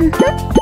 嗯 哼